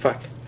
Fuck.